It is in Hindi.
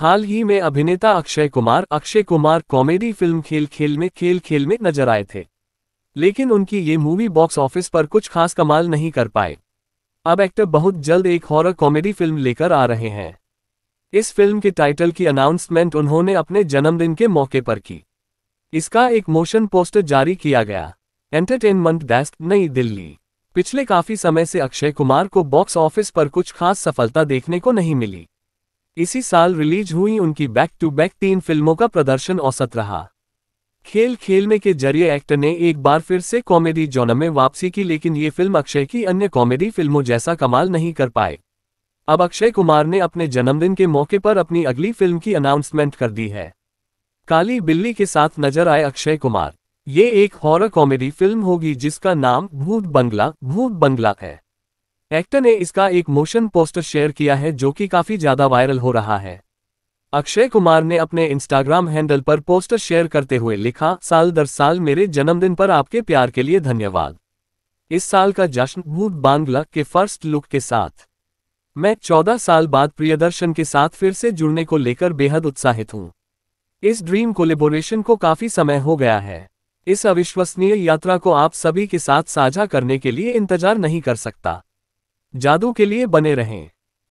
हाल ही में अभिनेता अक्षय कुमार अक्षय कुमार कॉमेडी फ़िल्म खेल खेल में खेल खेल में नज़र आए थे। लेकिन उनकी ये मूवी बॉक्स ऑफ़िस पर कुछ खास कमाल नहीं कर पाए। अब एक्टर बहुत जल्द एक हॉरर कॉमेडी फ़िल्म लेकर आ रहे हैं। इस फ़िल्म के टाइटल की अनाउंसमेंट उन्होंने अपने जन्मदिन के मौके पर की। इसका एक मोशन पोस्टर जारी किया गया। एंटरटेनमेंट डेस्क नई दिल्ली। पिछले काफ़ी समय से अक्षय कुमार को बॉक्स ऑफ़िस पर कुछ खास सफलता देखने को नहीं मिली। इसी साल रिलीज़ हुई उनकी बैक टू बैक तीन फ़िल्मों का प्रदर्शन औसत रहा। खेल खेल में के ज़रिए एक्टर ने एक बार फिर से कॉमेडी जॉनर में वापसी की, लेकिन ये फ़िल्म अक्षय की अन्य कॉमेडी फ़िल्मों जैसा कमाल नहीं कर पाए। अब अक्षय कुमार ने अपने जन्मदिन के मौके पर अपनी अगली फ़िल्म की अनाउंसमेंट कर दी है। काली बिल्ली के साथ नज़र आए अक्षय कुमार। ये एक हॉरर कॉमेडी फ़िल्म होगी जिसका नाम भूत बंगला भूत बंगला है। एक्टर ने इसका एक मोशन पोस्टर शेयर किया है जो कि काफ़ी ज़्यादा वायरल हो रहा है। अक्षय कुमार ने अपने इंस्टाग्राम हैंडल पर पोस्टर शेयर करते हुए लिखा, साल दर साल मेरे जन्मदिन पर आपके प्यार के लिए धन्यवाद। इस साल का जश्न भूत बांग्ला के फ़र्स्ट लुक के साथ। मैं चौदह साल बाद प्रियदर्शन के साथ फिर से जुड़ने को लेकर बेहद उत्साहित हूँ। इस ड्रीम कोलेबोरेशन को काफ़ी समय हो गया है। इस अविश्वसनीय यात्रा को आप सभी के साथ साझा करने के लिए इंतज़ार नहीं कर सकता। जादू के लिए बने रहें।